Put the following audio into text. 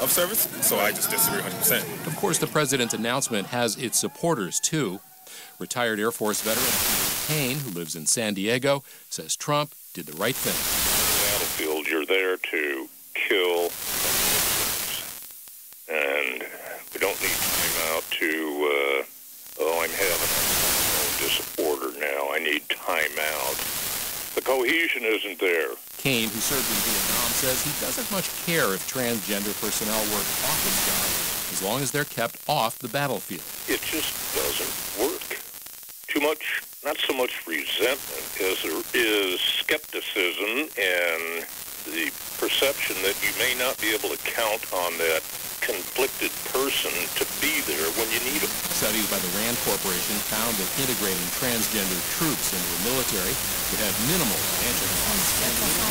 of service, so I just disagree 100%. Of course, the president's announcement has its supporters, too. Retired Air Force veteran Peter Kane, who lives in San Diego, says Trump did the right thing. Battlefield, you're there to kill, and we don't need time out to, uh, oh, I'm having a disorder now. I need time out. The cohesion isn't there. Kane, who served in Vietnam, says he doesn't much care if transgender personnel work office jobs as long as they're kept off the battlefield. It just doesn't work. Too much, not so much resentment as there is skepticism and the perception that you may not be able to count on that conflicted person to be there when you need them. Studies by the RAND Corporation found that integrating transgender troops into the military would have minimal financial costs.